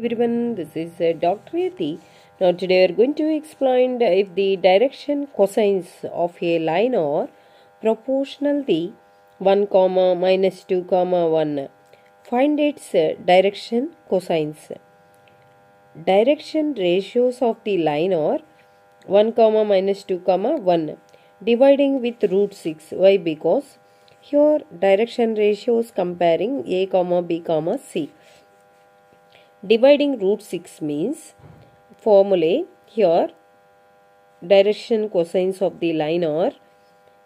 everyone this is uh, Dr. Revathi. Now today we are going to explain if the direction cosines of a line are proportional the 1 comma minus 2 comma 1 find its uh, direction cosines direction ratios of the line are 1 comma minus 2 comma 1 dividing with root 6 why because here direction ratios comparing a comma b comma c dividing root 6 means formulae. Here direction cosines of the line are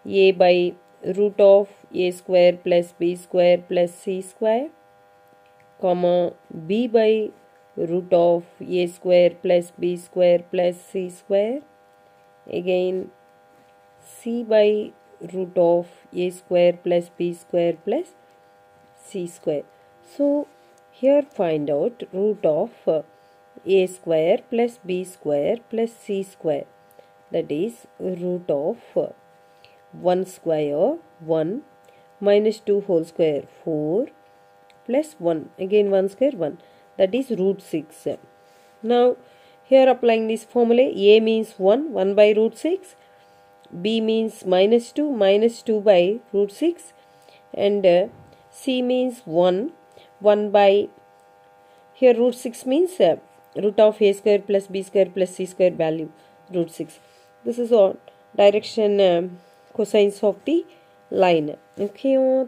a by root of a square plus b square plus c square comma b by root of a square plus b square plus c square. Again c by root of a square plus b square plus c square. So here find out root of uh, a square plus b square plus c square. That is root of uh, 1 square 1 minus 2 whole square 4 plus 1 again 1 square 1 that is root 6 now here applying this formula a means 1 1 by root 6 b means minus 2 minus 2 by root 6 and uh, c means 1 1 by here root 6 means uh, root of a square plus b square plus c square value root 6 this is all direction um, cosines of the line. Okay